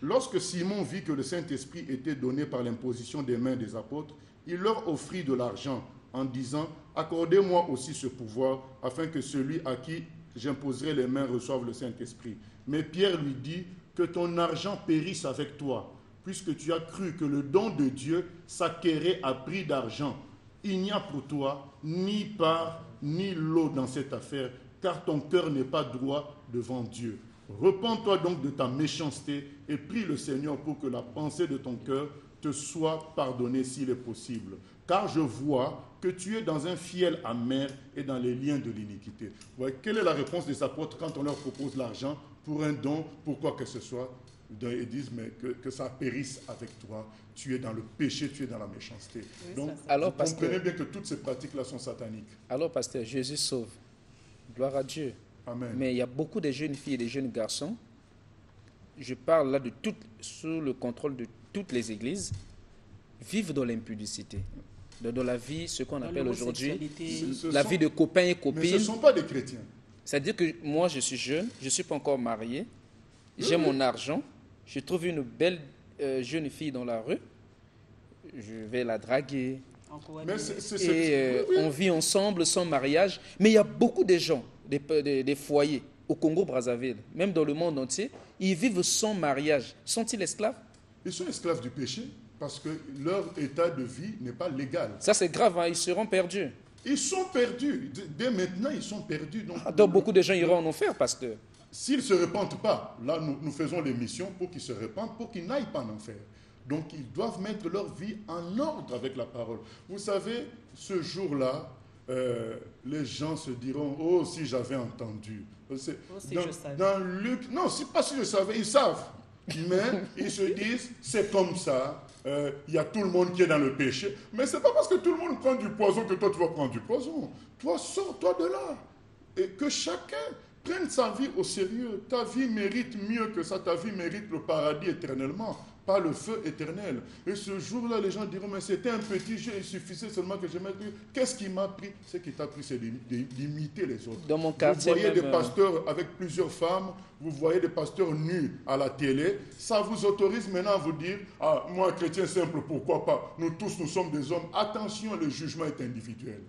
lorsque Simon vit que le Saint-Esprit était donné par l'imposition des mains des apôtres, il leur offrit de l'argent en disant, accordez-moi aussi ce pouvoir afin que celui à qui j'imposerai les mains reçoive le Saint-Esprit. Mais Pierre lui dit, que ton argent périsse avec toi, puisque tu as cru que le don de Dieu s'acquérait à prix d'argent. Il n'y a pour toi ni part ni lot dans cette affaire, car ton cœur n'est pas droit devant Dieu. Repends-toi donc de ta méchanceté et prie le Seigneur pour que la pensée de ton cœur te soit pardonné s'il est possible. Car je vois que tu es dans un fiel amer et dans les liens de l'iniquité. Ouais, quelle est la réponse des apôtres quand on leur propose l'argent pour un don, pour quoi que ce soit? Ils disent, mais que, que ça périsse avec toi. Tu es dans le péché, tu es dans la méchanceté. Donc,
Alors,
vous comprenez bien que toutes ces pratiques-là sont sataniques.
Alors, pasteur, Jésus sauve. Gloire à Dieu.
Amen.
Mais il y a beaucoup de jeunes filles et de jeunes garçons, je parle là de tout, sous le contrôle de toutes les églises, vivent dans l'impudicité. Dans dans la vie, ce qu'on appelle aujourd'hui la
sont-
vie de copains et
Mais ce ne
copines.
sont pas des chrétiens.
C'est-à-dire que moi, je suis jeune, je ne suis pas encore marié, j'ai mon argent, je trouve une belle euh, jeune fille dans la rue, je vais la draguer, Et euh,
oui, oui.
on vit ensemble sans mariage. Mais il y a beaucoup de gens, des, des- des foyers au Congo-Brazzaville, même dans le monde entier, ils vivent sans mariage. Sont-ils esclaves?
Ils sont esclaves du péché parce que leur état de vie n'est pas légal.
Ça, c'est grave, hein, ils seront perdus.
Ils sont perdus. Dès maintenant, ils sont perdus. Donc,
Ah, Donc, beaucoup de gens iront en enfer, pasteur.
S'ils ne se répandent pas, là, nous, nous faisons l'émission pour qu'ils se répandent, pour qu'ils n'aillent pas en enfer. Donc, ils doivent mettre leur vie en ordre avec la parole. Vous savez, ce jour-là, euh, les gens se diront Oh, si j'avais entendu.
Oh, si
dans,
je savais.
dans Luc, non, c'est pas si je savais, ils savent. Mais ils se disent C'est comme ça. euh, Il y a tout le monde qui est dans le péché. Mais c'est pas parce que tout le monde prend du poison que toi, tu vas prendre du poison. Toi, sors-toi de là. Et que chacun prenne sa vie au sérieux. Ta vie mérite mieux que ça. Ta vie mérite le paradis éternellement, pas le feu éternel. Et ce jour-là, les gens diront, mais c'était un petit jeu, il suffisait seulement que je mette... Qu'est-ce qui m'a pris? Ce qui t'a pris, c'est d'im- d'imiter les autres.
Dans mon quartier,
Vous voyez
même,
des
euh,
pasteurs avec plusieurs femmes, vous voyez des pasteurs nus à la télé, ça vous autorise maintenant à vous dire, ah, moi, chrétien simple, pourquoi pas? Nous tous, nous sommes des hommes. Attention, le jugement est individuel.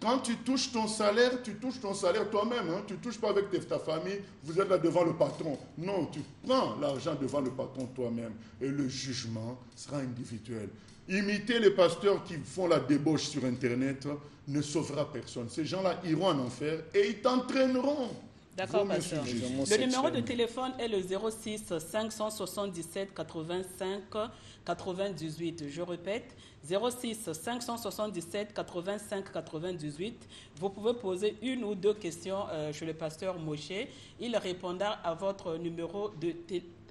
Quand tu touches ton salaire, tu touches ton salaire toi-même. Hein? Tu ne touches pas avec ta famille, vous êtes là devant le patron. Non, tu prends l'argent devant le patron toi-même. Et le jugement sera individuel. Imiter les pasteurs qui font la débauche sur Internet ne sauvera personne. Ces gens-là iront en enfer et ils t'entraîneront.
D'accord, pasteur. Le numéro de téléphone est le 06 577 85 98. Je répète, 06 577 85 98. Vous pouvez poser une ou deux questions euh, chez le pasteur Moshe. Il répondra à votre numéro de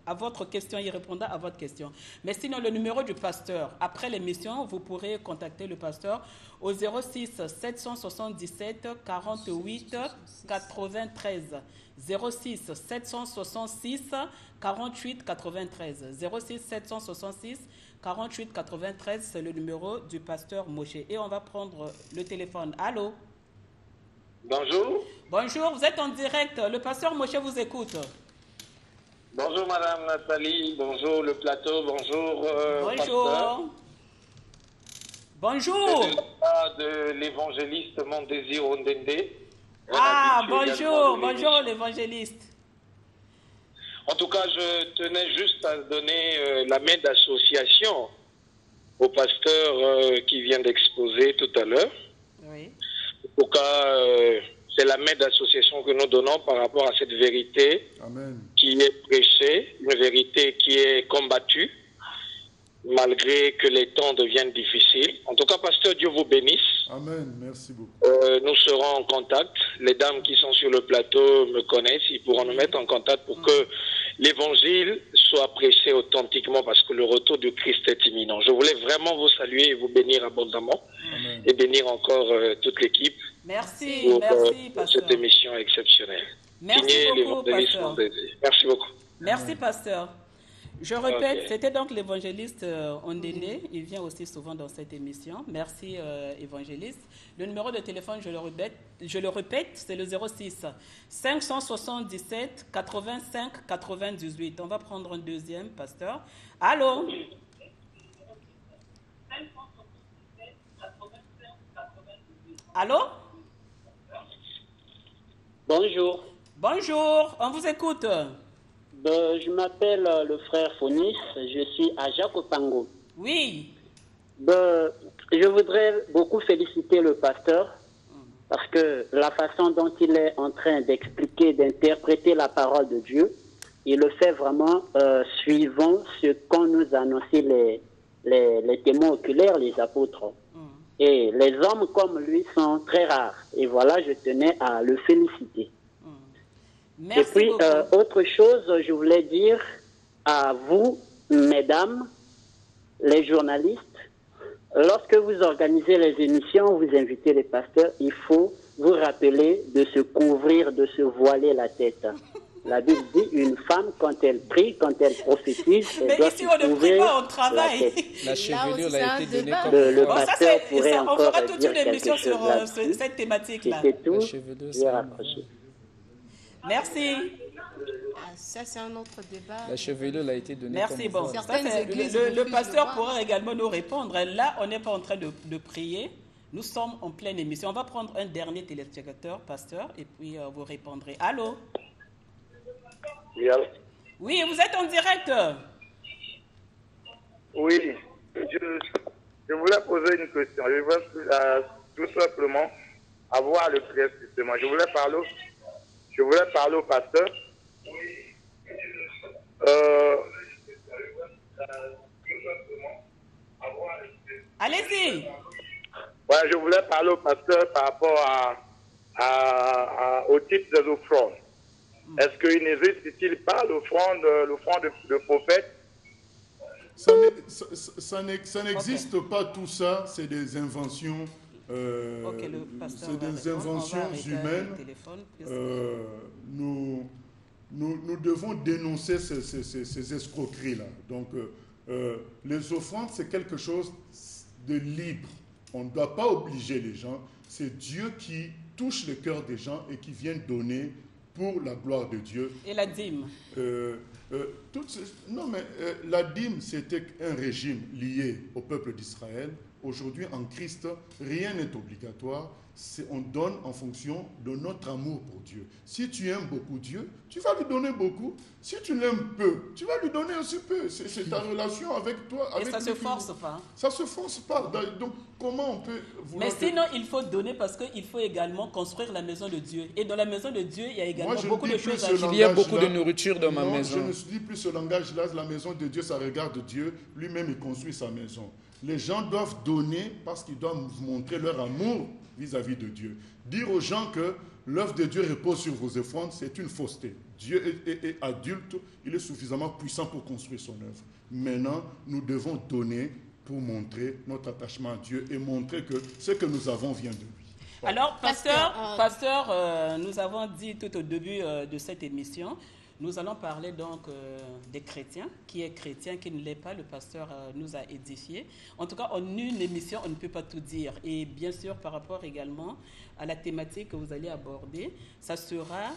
à votre question, il répondra à votre question. Mais sinon, le numéro du pasteur, après l'émission, vous pourrez contacter le pasteur au 06 777 48 93. 06 766 48 93. 06 766 48 93, c'est le numéro du pasteur Moshe. Et on va prendre le téléphone. Allô?
Bonjour.
Bonjour, vous êtes en direct. Le pasteur Moshe vous écoute.
Bonjour Madame Nathalie, bonjour le plateau, bonjour euh,
Bonjour. Bonjour.
pasteur. De l'évangéliste Mon Désir Ondende. On
Ah, bonjour, bonjour l'évangéliste.
En tout cas, je tenais juste à donner euh, la main d'association au pasteur euh, qui vient d'exposer tout à l'heure.
Oui.
En tout cas, euh, c'est la main d'association que nous donnons par rapport à cette vérité
Amen.
qui est prêchée, une vérité qui est combattue, malgré que les temps deviennent difficiles. En tout cas, pasteur, Dieu vous bénisse.
Amen. Merci beaucoup.
Euh, nous serons en contact. Les dames qui sont sur le plateau me connaissent. Ils pourront nous mettre en contact pour que l'évangile soit prêché authentiquement parce que le retour du Christ est imminent. Je voulais vraiment vous saluer et vous bénir abondamment
Amen.
et bénir encore euh, toute l'équipe
Merci,
pour, euh,
merci,
pour
pasteur.
cette émission exceptionnelle.
Merci
Signé
beaucoup, pasteur.
Merci beaucoup.
Merci, pasteur. Je répète, c'était donc l'évangéliste euh, Ondene. Il vient aussi souvent dans cette émission. Merci, euh, évangéliste. Le numéro de téléphone, je le répète, je le répète c'est le 06 577 85 98. On va prendre un deuxième, pasteur. Allô? Allô?
Bonjour.
Bonjour, on vous écoute.
Ben, je m'appelle euh, le frère Fonis. Je suis à Jacopango.
Oui,
Ben, je voudrais beaucoup féliciter le pasteur parce que la façon dont il est en train d'expliquer, d'interpréter la parole de Dieu, il le fait vraiment euh, suivant ce qu'ont nous annoncé les, les, les témoins oculaires, les apôtres. Et les hommes comme lui sont très rares. Et voilà, je tenais à le féliciter.
Merci
Et puis, euh, autre chose, je voulais dire à vous, mesdames, les journalistes, lorsque vous organisez les émissions, vous invitez les pasteurs, il faut vous rappeler de se couvrir, de se voiler la tête. La Bible dit une femme, quand elle prie, quand elle prophétise, elle
Mais
doit
ici,
se
on ne prie
couvrir
pas, on
la
travaille.
La
Là
chevelure a
c'est
été donnée comme
Le, le
Bon, ça,
pasteur
c'est,
pourrait
ça, on
encore
fera toute une émission sur euh, cette thématique-là.
C'était tout.
La chevelure,
Je
c'est
vais
un-
raccrocher.
Merci.
Ah, ça, c'est un autre débat.
La chevelure a été donnée
Merci.
comme
Bon, ça, le, pasteur pourra également nous répondre. Là, on n'est pas en train de, de prier. Nous sommes en pleine émission. On va prendre un dernier téléspectateur, pasteur, et puis euh, vous répondrez. Allô?
Oui, allô?
Oui, vous êtes en direct.
Oui, je, je voulais poser une question. Je voulais tout simplement avoir le précisément. Je voulais parler, je voulais parler au pasteur? Euh,
Allez-y.
ouais, je voulais parler au pasteur par rapport à, à- à- au type des offrandes. Est-ce qu'il n'existe-t-il pas l'offrande, l'offrande de, de prophète?
Ça n'est- ça- ça- ça n'est- ça n'existe pas tout ça, c'est des inventions. Euh, c'est des inventions humaines.
téléphone,
Euh, nous, nous, nous devons dénoncer ces, ces- ces- ces escroqueries-là. Donc, euh, euh, les offrandes, c'est quelque chose de libre. On ne doit pas obliger les gens. C'est Dieu qui touche le cœur des gens et qui vient donner pour la gloire de Dieu.
Et la dîme.
Toutes ces- non, mais la dîme, c'était un régime lié au peuple d'Israël. Aujourd'hui, en Christ, rien n'est obligatoire. C'est- On donne en fonction de notre amour pour Dieu. Si tu aimes beaucoup Dieu, tu vas lui donner beaucoup. Si tu l'aimes peu, tu vas lui donner aussi peu. C'est c'est ta relation avec toi.
Et
avec
ça
lui
se force pas.
Ça se force pas. Donc, comment on peut vouloir
Mais
que-
sinon, il faut donner parce qu'il faut également construire la maison de Dieu. Et dans la maison de Dieu, il y a également
Moi, je ne
beaucoup de
plus
choses à.
Il y a beaucoup de nourriture dans ma maison.
Je ne dis plus ce langage-là. La maison de Dieu, ça regarde Dieu. Lui-même, il construit sa maison. Les gens doivent donner parce qu'ils doivent montrer leur amour vis-à-vis de Dieu. Dire aux gens que l'œuvre de Dieu repose sur vos offrandes, c'est une fausseté. Dieu est, est- est adulte, il est suffisamment puissant pour construire son œuvre. Maintenant, nous devons donner pour montrer notre attachement à Dieu et montrer que ce que nous avons vient de lui.
Alors, pasteur,
Pasteur, euh,
pasteur euh, nous avons dit tout au début euh, de cette émission, nous allons parler donc euh, des chrétiens, qui est chrétien, qui ne l'est pas, le pasteur euh, nous a édifié. En tout cas, en une émission, on ne peut pas tout dire. Et bien sûr, par rapport également à la thématique que vous allez aborder, ça sera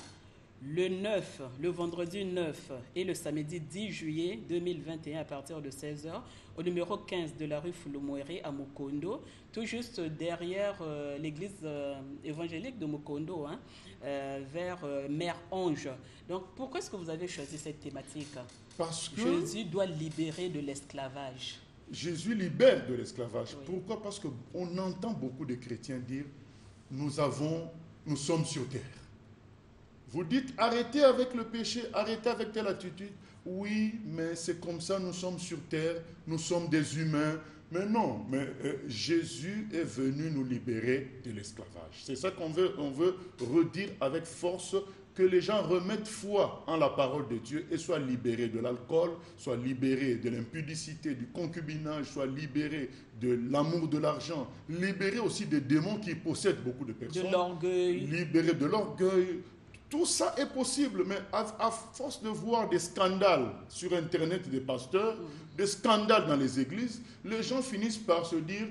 le 9, le vendredi 9 et le samedi 10 juillet 2021 à partir de 16h au numéro 15 de la rue Fulumwere à Mukondo, tout juste derrière euh, l'église euh, évangélique de Mukondo, hein, euh, vers Mère Ange. Donc pourquoi est-ce que vous avez choisi cette thématique?
Parce que
Jésus doit libérer de l'esclavage.
Jésus libère de l'esclavage.
Oui.
Pourquoi? Parce qu'on entend beaucoup de chrétiens dire nous avons, nous sommes sur terre. Vous dites arrêtez avec le péché, arrêtez avec telle attitude. Oui, mais c'est comme ça, nous sommes sur terre, nous sommes des humains. Mais non, mais euh, Jésus est venu nous libérer de l'esclavage. C'est ça qu'on veut, on veut redire avec force, que les gens remettent foi en la parole de Dieu et soient libérés de l'alcool, soient libérés de l'impudicité, du concubinage, soient libérés de l'amour de l'argent, libérés aussi des démons qui possèdent beaucoup de
De
personnes
l'orgueil.
libérer de l'orgueil. Tout ça est possible, mais à, force de voir des scandales sur Internet des pasteurs, des scandales dans les églises, les gens finissent par se dire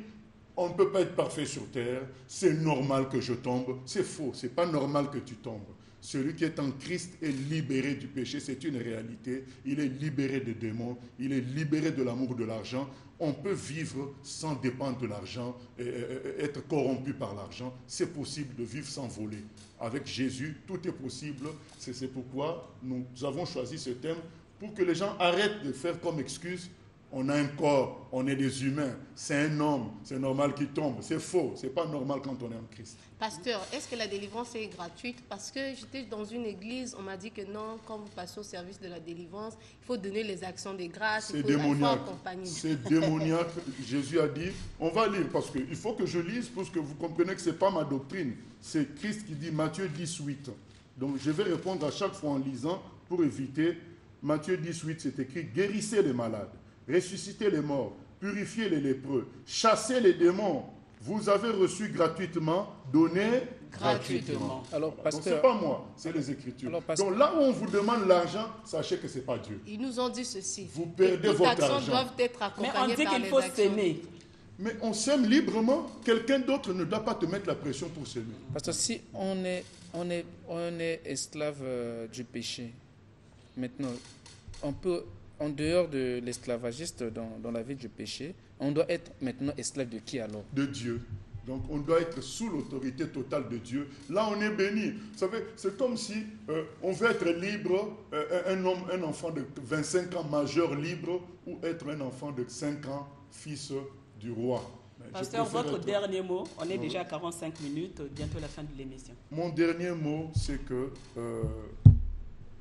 on ne peut pas être parfait sur terre, c'est normal que je tombe. C'est faux, c'est pas normal que tu tombes. Celui qui est en Christ est libéré du péché, c'est une réalité. Il est libéré des démons, il est libéré de l'amour de l'argent. On peut vivre sans dépendre de l'argent, être corrompu par l'argent. C'est possible de vivre sans voler. Avec Jésus, tout est possible. C'est pourquoi nous avons choisi ce thème pour que les gens arrêtent de faire comme excuse on a un corps, on est des humains, c'est un homme, c'est normal qu'il tombe. C'est faux, c'est pas normal quand on est en Christ.
Pasteur, est-ce que la délivrance est gratuite? Parce que j'étais dans une église, on m'a dit que non, quand vous passez au service de la délivrance, il faut donner les actions des grâces,
C'est
il faut, il faut
démoniaque.
accompagner.
C'est démoniaque. Jésus a dit, on va lire parce qu'il faut que je lise pour que vous compreniez que ce n'est pas ma doctrine. C'est Christ qui dit Matthieu 18. Donc je vais répondre à chaque fois en lisant pour éviter. Matthieu 18, c'est écrit, guérissez les malades, ressuscitez les morts, purifiez les lépreux, chassez les démons. Vous avez reçu gratuitement, donnez
Gratuitement.
Alors,
Donc ce n'est
pasteur,
pas moi, c'est les Écritures.
Alors, pasteur-
Donc là où on vous demande l'argent, sachez que ce n'est pas Dieu.
Ils nous ont dit ceci.
Vous
que
perdez votre
actions
argent.
doivent être
Mais on dit qu'il faut s'aimer.
Mais on s'aime librement, quelqu'un d'autre ne doit pas te mettre la pression pour s'aimer.
pasteur, si on est, on est, on est esclave euh, du péché, maintenant, on peut, en dehors de l'esclavagiste dans, dans la vie du péché, on doit être maintenant esclave de qui alors?
De Dieu. Donc on doit être sous l'autorité totale de Dieu. Là, on est béni. Vous savez, c'est comme si euh, on veut être libre, euh, un homme, un enfant de 25 ans majeur libre, ou être un enfant de 5 ans fils du roi. Mais
Pasteur, votre
être-
dernier mot. On est déjà à 45 minutes, bientôt la fin de l'émission.
Mon dernier mot, c'est que euh,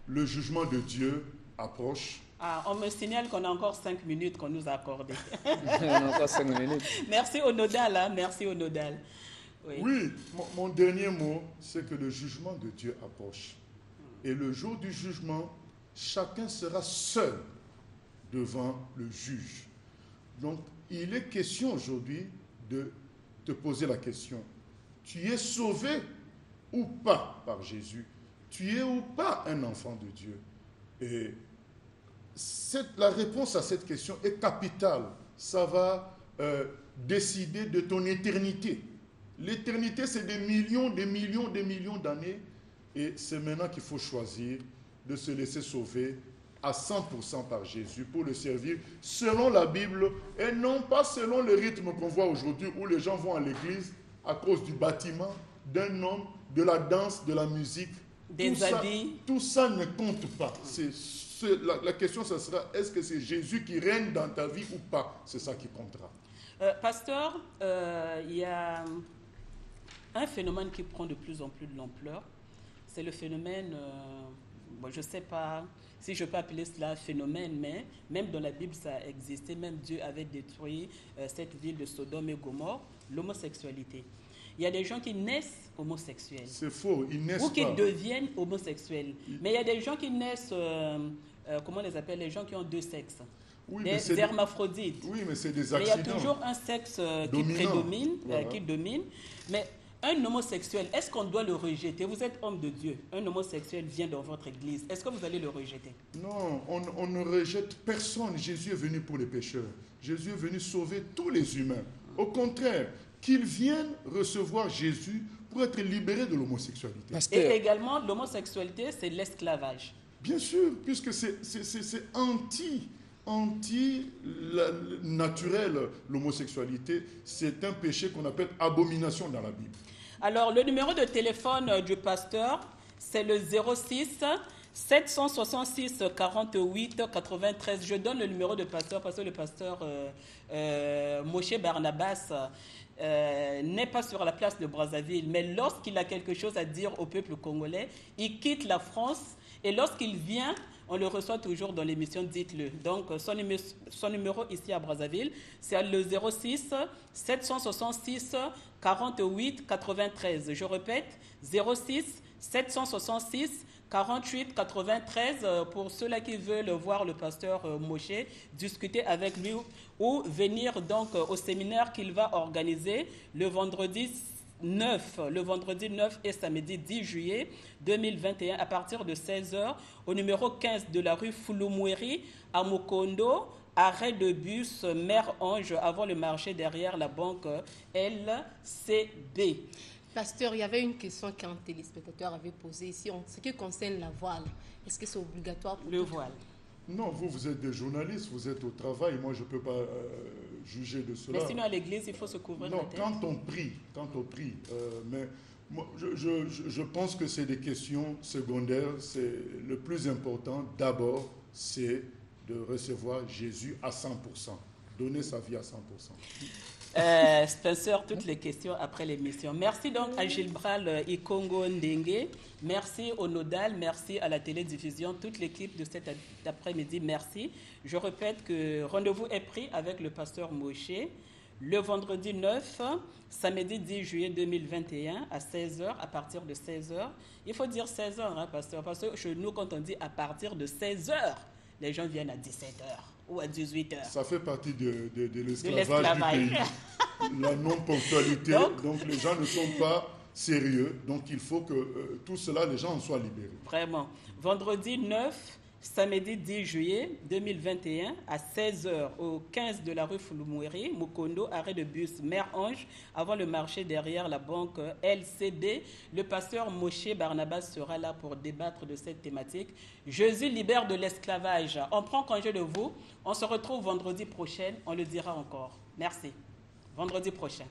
le jugement de Dieu approche.
Ah, on me signale qu'on a encore 5 minutes qu'on nous a accordées.
On a encore cinq minutes.
merci au nodal, hein, merci au nodal. Oui.
Oui, mon, mon dernier mot, c'est que le jugement de Dieu approche. Et le jour du jugement, chacun sera seul devant le juge. Donc, il est question aujourd'hui de te poser la question. Tu es sauvé ou pas par Jésus? Tu es ou pas un enfant de Dieu? Et cette- la réponse à cette question est capitale. Ça va euh, décider de ton éternité. L'éternité, c'est des millions, des millions, des millions d'années. Et c'est maintenant qu'il faut choisir de se laisser sauver à 100% par Jésus pour le servir selon la Bible et non pas selon le rythme qu'on voit aujourd'hui où les gens vont à l'église à cause du bâtiment, d'un homme, de la danse, de la musique.
Des
tout ça, tout ça ne compte pas. C'est ce- la, la question, ce sera est-ce que c'est Jésus qui règne dans ta vie ou pas? C'est ça qui comptera.
Euh, pasteur, euh, il y a un phénomène qui prend de plus en plus de l'ampleur. C'est le phénomène, euh, bon, je ne sais pas si je peux appeler cela phénomène, mais même dans la Bible, ça a existé. Même Dieu avait détruit cette ville de Sodome et Gomorre, l'homosexualité. Il y a des gens qui naissent homosexuels
C'est faux, ils naissent
ou qui deviennent homosexuels. Mais il y a des gens qui naissent, euh, euh, comment on les appelle, les gens qui ont deux sexes,
Oui, mais
des hermaphrodites.
oui, mais c'est des
Mais il y a
accidents.
toujours un sexe euh, qui prédomine, euh,
Voilà.
qui domine. Mais un homosexuel, est-ce qu'on doit le rejeter? Vous êtes homme de Dieu. Un homosexuel vient dans votre église. Est-ce que vous allez le rejeter?
Non, on, on ne rejette personne. Jésus est venu pour les pécheurs. Jésus est venu sauver tous les humains. Au contraire, qu'ils viennent recevoir Jésus pour être libérés de l'homosexualité.
Et également, l'homosexualité, c'est l'esclavage.
Bien sûr, puisque c'est anti, anti naturel l'homosexualité. C'est un péché qu'on appelle abomination dans la Bible.
Alors, le numéro de téléphone euh, du pasteur, c'est le 06 766 48 93. Je donne le numéro de pasteur parce que le pasteur euh, euh, Moshe Barnabas n'est pas sur la place de Brazzaville. Mais lorsqu'il a quelque chose à dire au peuple congolais, il quitte la France et lorsqu'il vient, on le reçoit toujours dans l'émission Dites-le. Donc, son numéro, ici à Brazzaville, c'est le 06 766 48 93. Je répète, 06 766 48 93 euh, pour ceux-là qui veulent voir le pasteur euh, Moshe, discuter avec lui ou venir donc euh, au séminaire qu'il va organiser le vendredi 9, le vendredi 9 et samedi 10 juillet 2021 à partir de 16h au numéro 15 de la rue Fulumweri à Mokondo, arrêt de bus Mère Ange avant le marché derrière la banque LCB.
Pasteur, il y avait une question qu'un téléspectateur avait posée ici en ce qui concerne la voile. Est-ce que c'est obligatoire pour
Le voile.
Non, vous, vous êtes des journalistes, vous êtes au travail. Moi, je ne peux pas euh, juger de cela.
Mais sinon, à l'église, il faut se couvrir
Non,
la tête.
quand on prie, quand on prie, euh, mais moi, je, je- je- je pense que c'est des questions secondaires. C'est le plus important. D'abord, c'est de recevoir Jésus à 100%, donner sa vie à 100%.
Euh, Spencer, toutes les questions après l'émission. Merci donc à Gilles Bral et Congo Ndengue. Merci au Nodal, merci à la télédiffusion, toute l'équipe de cet après-midi, merci. Je répète que rendez-vous est pris avec le pasteur Moshe le vendredi 9, samedi 10 juillet 2021 à 16h, à partir de 16h. Il faut dire 16h, hein, pasteur, parce que chez nous, quand on dit à partir de 16h, les gens viennent à 17h ou à 18h.
Ça fait partie de, de, de l'esclavage du pays. La non-ponctualité. Donc, donc, les gens ne sont pas sérieux. Donc il faut que euh, tout cela, les gens en soient libérés.
Vraiment. Vendredi 9, samedi 10 juillet 2021 à 16h au 15 de la rue Fulumweri, Mukondo, arrêt de bus Mère Ange, avant le marché derrière la banque LCB. Le pasteur Moshe Barnabas sera là pour débattre de cette thématique. Jésus libère de l'esclavage. On prend congé de vous. On se retrouve vendredi prochain. On le dira encore. Merci. Vendredi prochain.